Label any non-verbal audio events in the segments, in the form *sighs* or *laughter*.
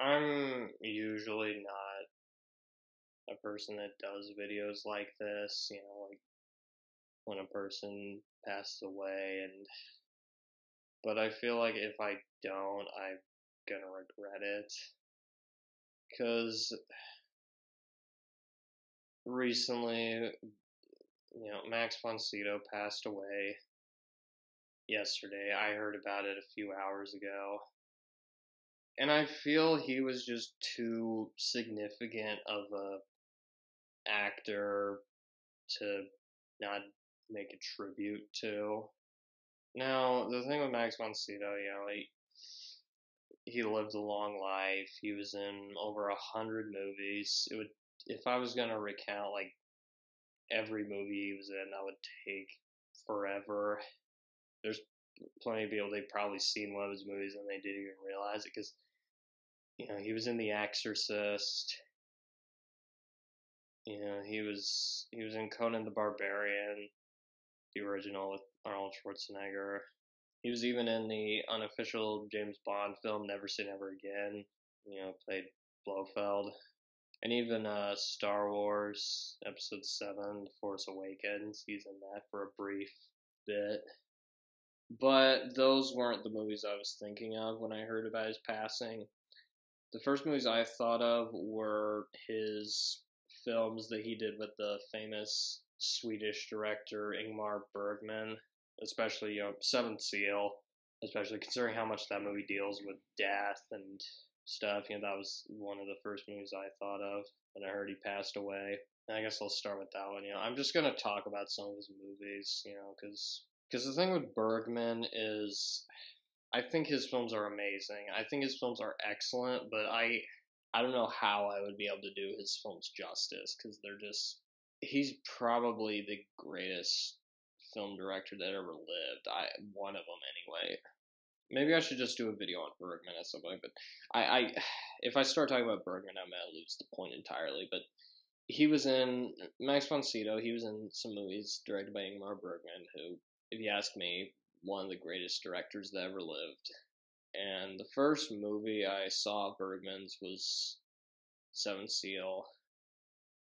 I'm usually not a person that does videos like this, you know, like when a person passes away and but I feel like if I don't, I'm gonna regret it. Cause recently, you know, Max von passed away yesterday. I heard about it a few hours ago. And I feel he was just too significant of a actor to not make a tribute to. Now, the thing with Max von Sydow, you know, he, he lived a long life. He was in over a hundred movies. It would, if I was gonna recount like every movie he was in, that would take forever. There's plenty of people they've probably seen one of his movies and they didn't even realize it because you know he was in The Exorcist. You know he was he was in Conan the Barbarian, the original with Arnold Schwarzenegger. He was even in the unofficial James Bond film Never Say Never Again. You know, played Blofeld, and even uh, Star Wars Episode Seven, The Force Awakens. He's in that for a brief bit. But those weren't the movies I was thinking of when I heard about his passing. The first movies I thought of were his films that he did with the famous Swedish director Ingmar Bergman, especially you know Seventh Seal, especially considering how much that movie deals with death and stuff. You know that was one of the first movies I thought of when I heard he passed away. And I guess I'll start with that one. You know, I'm just gonna talk about some of his movies. You know, because because the thing with Bergman is, I think his films are amazing. I think his films are excellent, but I, I don't know how I would be able to do his films justice because they're just. He's probably the greatest film director that ever lived. I one of them anyway. Maybe I should just do a video on Bergman at some point, but I, I if I start talking about Bergman, I'm gonna lose the point entirely. But he was in Max von Sydow. He was in some movies directed by Ingmar Bergman, who if you ask me, one of the greatest directors that ever lived. And the first movie I saw Bergman's was Seventh Seal,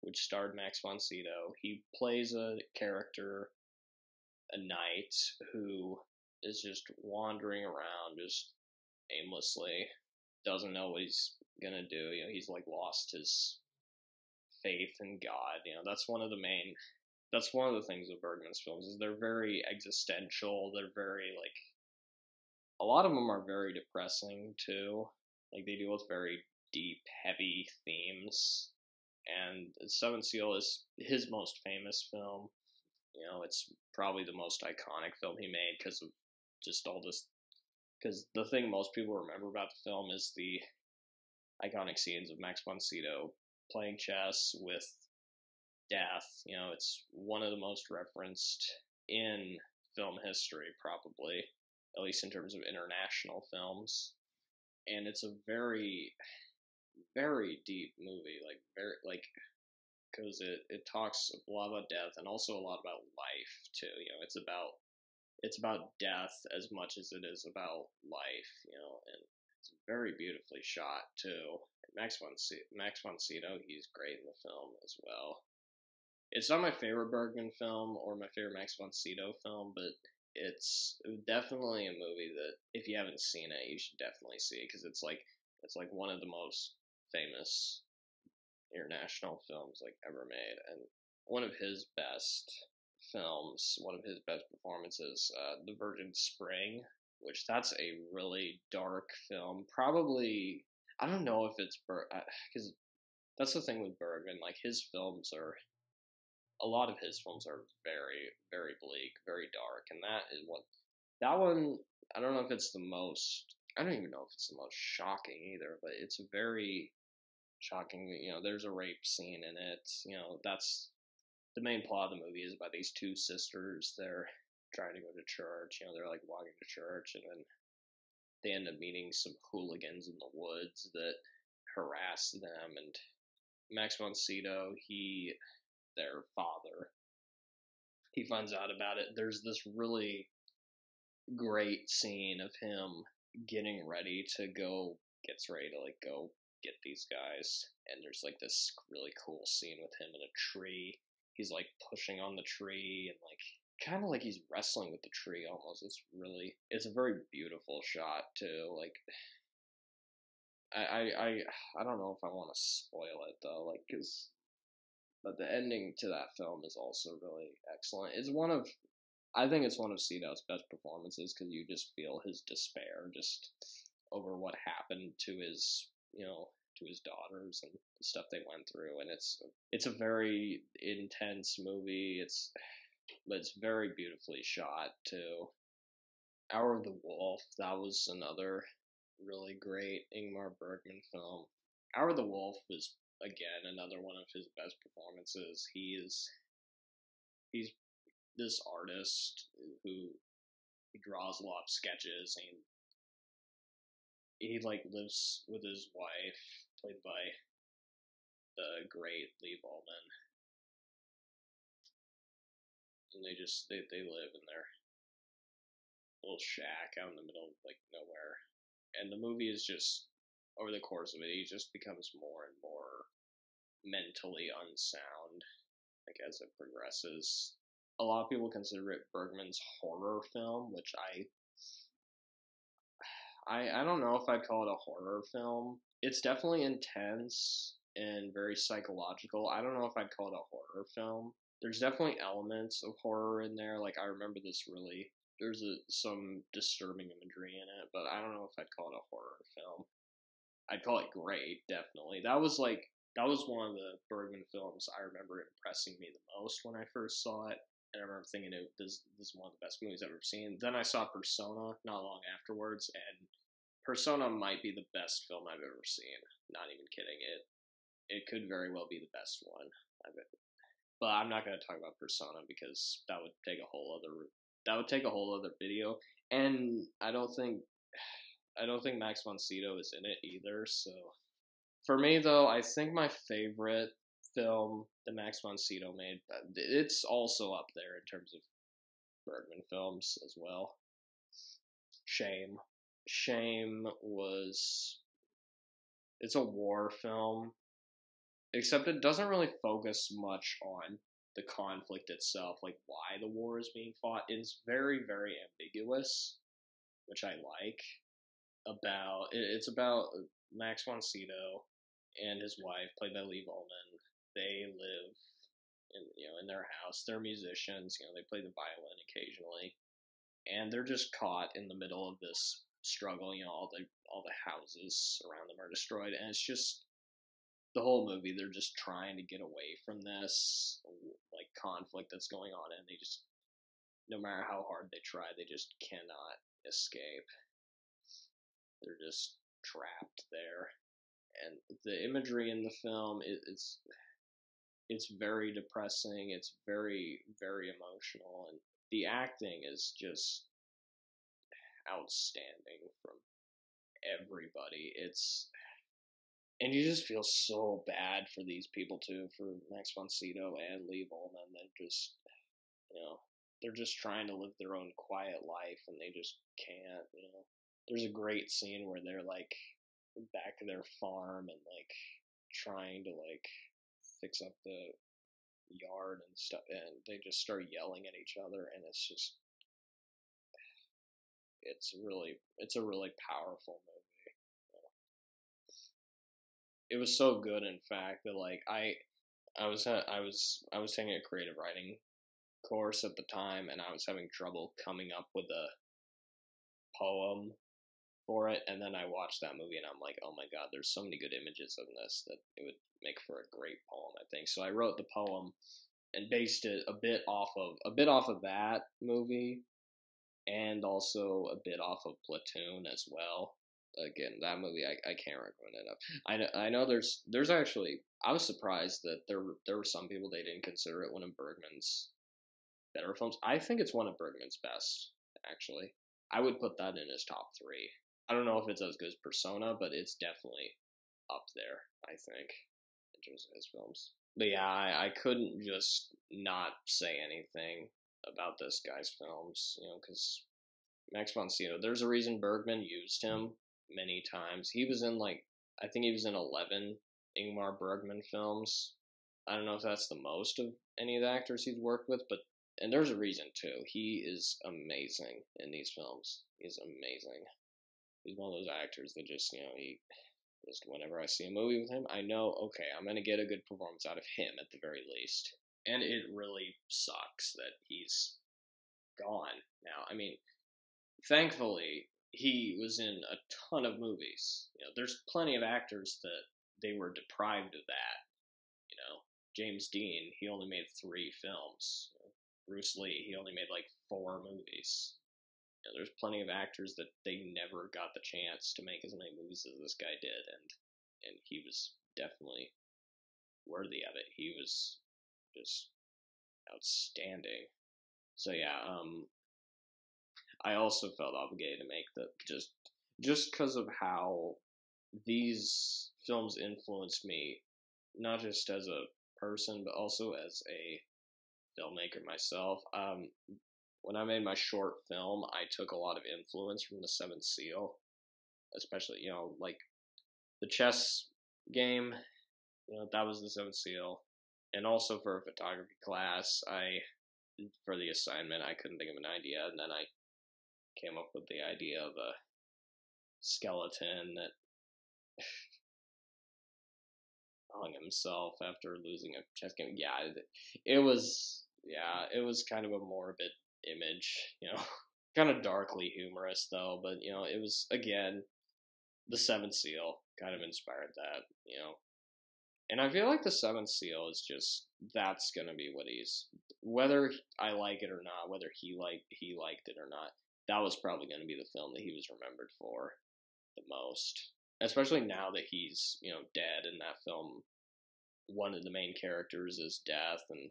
which starred Max von Sydow. He plays a character, a knight, who is just wandering around just aimlessly, doesn't know what he's gonna do. You know, he's like lost his faith in God. You know, that's one of the main that's one of the things with Bergman's films is they're very existential. They're very like a lot of them are very depressing too. Like they deal with very deep, heavy themes. And Seventh Seal is his most famous film. You know, it's probably the most iconic film he made because of just all this. Because the thing most people remember about the film is the iconic scenes of Max von playing chess with death. You know, it's one of the most referenced in film history, probably, at least in terms of international films. And it's a very, very deep movie. Like very like because it it talks a lot about death and also a lot about life too. You know, it's about it's about death as much as it is about life. You know, and it's very beautifully shot too. Max von C- Max von Sydow, he's great in the film as well it's not my favorite Bergman film or my favorite Max von Sydow film, but it's definitely a movie that if you haven't seen it, you should definitely see because it's like it's like one of the most famous international films like ever made, and one of his best films, one of his best performances, uh, The Virgin Spring, which that's a really dark film. Probably I don't know if it's because uh, that's the thing with Bergman. Like his films are a lot of his films are very, very bleak, very dark, and that is what that one. I don't know if it's the most. I don't even know if it's the most shocking either, but it's very shocking. You know, there's a rape scene in it. You know, that's the main plot of the movie is about these two sisters. They're trying to go to church. You know, they're like walking to church, and then they end up meeting some hooligans in the woods that harass them. And Max von Sydow, he their father. He finds out about it. There's this really great scene of him getting ready to go gets ready to like go get these guys, and there's like this really cool scene with him in a tree. He's like pushing on the tree and like kind of like he's wrestling with the tree almost. It's really it's a very beautiful shot too. Like *sighs* I I I, I don't know if I want to spoil it though, like because but the ending to that film is also really excellent. It's one of I think it's one of Sydow's best performances because you just feel his despair just over what happened to his you know to his daughters and the stuff they went through and it's it's a very intense movie. It's but it's very beautifully shot too. Hour of the wolf that was another really great ingmar bergman film. Hour of the wolf was again another one of his best performances. He is he's this artist who draws a lot of sketches and he like lives with his wife, played by the great Liv Ullmann, and they just they they live in their little shack out in the middle of like nowhere, and the movie is just over the course of it, he just becomes more and more mentally unsound, like as it progresses. A lot of people consider it Bergman's horror film, which I I, I don't know if I'd call it a horror film. It's definitely intense and very psychological. I don't know if I'd call it a horror film. There's definitely elements of horror in there. Like I remember this really there's a, some disturbing imagery in it, but I don't know if I'd call it a horror film. I'd call it great, definitely. That was like that was one of the Bergman films I remember impressing me the most when I first saw it. And I remember thinking it this this is one of the best movies I've ever seen. Then I saw Persona not long afterwards, and Persona might be the best film I've ever seen. Not even kidding. It it could very well be the best one I've. But I'm not going to talk about Persona because that would take a whole other that would take a whole other video, and I don't think I don't think Max von Sydow is in it either. So for me though, I think my favorite film that Max von Sydow made, uh, it's also up there in terms of Bergman films as well. Shame. Shame was it's a war film, except it doesn't really focus much on the conflict itself, like why the war is being fought. It's very, very ambiguous, which I like. About it's about Max von Sydow and his wife, played by Liv Ullmann. They live in you know in their house. They're musicians. You know they play the violin occasionally, and they're just caught in the middle of this struggle. You know all the all the houses around them are destroyed, and it's just the whole movie. They're just trying to get away from this like conflict that's going on, and they just no matter how hard they try, they just cannot escape. They're just trapped there and the imagery in the film it's it's very depressing. It's very very emotional, and the acting is just outstanding from everybody. It's and you just feel so bad for these people too, for Max Sydow and Liv Ullmann. They're just, you know, they're just trying to live their own quiet life, and they just can't. You know, there's a great scene where they're like back to their farm and like trying to like fix up the yard and stuff and they just start yelling at each other and it's just it's really it's a really powerful movie. It was so good in fact that like i i was uh, i was i was taking a creative writing course at the time and i was having trouble coming up with a poem for it, and then I watched that movie, and I'm like, oh my god, there's so many good images in this that it would make for a great poem. I think so. I wrote the poem and based it a bit off of a bit off of that movie, and also a bit off of Platoon as well. Again, that movie I, I can't recommend enough. I know I know there's there's actually I was surprised that there there were some people they didn't consider it one of Bergman's better films. I think it's one of Bergman's best actually. I would put that in his top three. I don't know if it's as good as Persona, but it's definitely up there. I think in terms of his films. But yeah, I, I couldn't just not say anything about this guy's films, you know, because Max von Sydow. There's a reason Bergman used him many times. He was in like I think he was in eleven Ingmar Bergman films. I don't know if that's the most of any of the actors he's worked with, but and there's a reason too. He is amazing in these films. He's amazing. He's one of those actors that just you know he just whenever I see a movie with him, I know okay, I'm gonna get a good performance out of him at the very least. And it really sucks that he's gone now. I mean, thankfully he was in a ton of movies. You know, there's plenty of actors that they were deprived of that. You know, James Dean, he only made three films. Bruce Lee, he only made like four movies. You know, there's plenty of actors that they never got the chance to make as many movies as this guy did, and and he was definitely worthy of it. He was just outstanding. So yeah, um, I also felt obligated to make the just just because of how these films influenced me, not just as a person but also as a filmmaker myself. Um, when I made my short film, I took a lot of influence from the Seventh Seal, especially you know like the chess game. You know that was the Seventh Seal, and also for a photography class, I for the assignment I couldn't think of an idea, and then I came up with the idea of a skeleton that *laughs* hung himself after losing a chess game. Yeah, it was yeah, it was kind of a morbid image, you know, *laughs* kind of darkly humorous though, but you know, it was again the Seventh Seal kind of inspired that, you know. And I feel like the Seventh Seal is just that's gonna be what he's whether I like it or not, whether he like he liked it or not. That was probably to be the film that he was remembered for the most, especially now that he's you know dead in that film. One of the main characters is death, and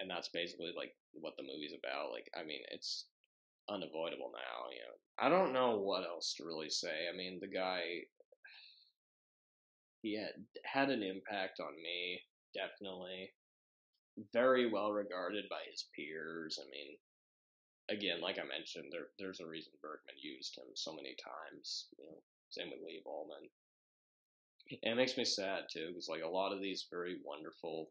and that's basically like what the movie's about. Like, I mean, it's unavoidable now. You know, I don't know what else to really say. I mean, the guy he had had an impact on me, definitely. Very well regarded by his peers. I mean, again, like I mentioned, there there's a reason Bergman used him so many times. You know, same with Liv Ullmann. And it makes me sad too, because like a lot of these very wonderful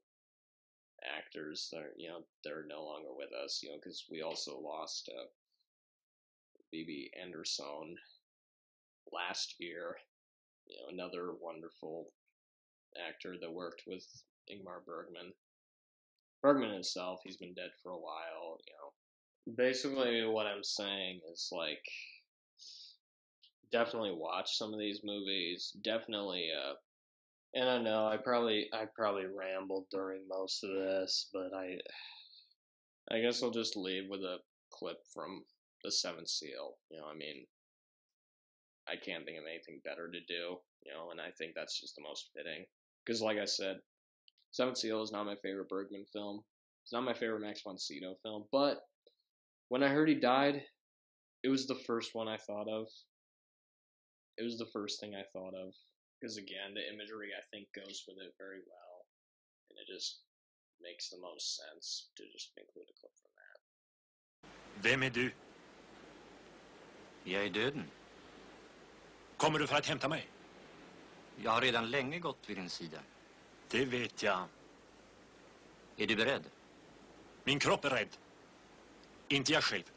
actors are you know they're no longer with us you know because we also lost uh, Bibi Andersson last year you know another wonderful actor that worked with Ingmar Bergman. Bergman himself he's been dead for a while you know. Basically what I'm saying is like definitely watch some of these movies definitely uh and I know I probably I probably rambled during most of this, but I I guess I'll just leave with a clip from the Seventh Seal. You know, I mean, I can't think of anything better to do. You know, and I think that's just the most fitting. Because, like I said, Seventh Seal is not my favorite Bergman film. It's not my favorite Max von Sydow film. But when I heard he died, it was the first one I thought of. It was the first thing I thought of because again, the imagery I think goes with it very well, and it just makes the most sense to just include a clip from that. Vem är du? Jag är döden. Kommer du för att hämta mig? Jag har redan länge gått vid din sida. Det vet jag. Är du beredd? Min kropp är rädd. Inte jag själv.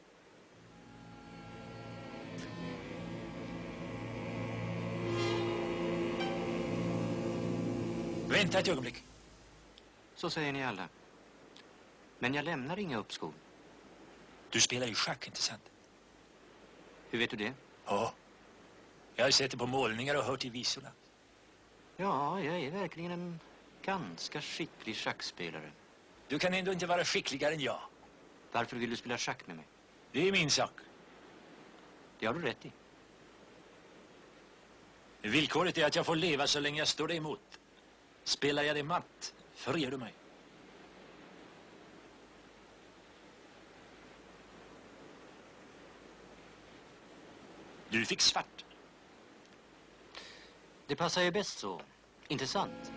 Vänta ett ögonblick. Så säger ni alla. Men jag lämnar inga uppskov. Du spelar ju schack, inte sant? Hur vet du det? Ja. Jag har sett det på målningar och hört i visorna. Ja, jag är verkligen en ganska skicklig schackspelare. Du kan ändå inte vara skickligare än jag. Varför vill du spela schack med mig? Det är min sak. Det har du rätt i. Villkoret är att jag får leva så länge jag står dig emot. Spelar jag dig matt, förger du mig. Du fick svart. Det passar ju bäst så. Inte sant?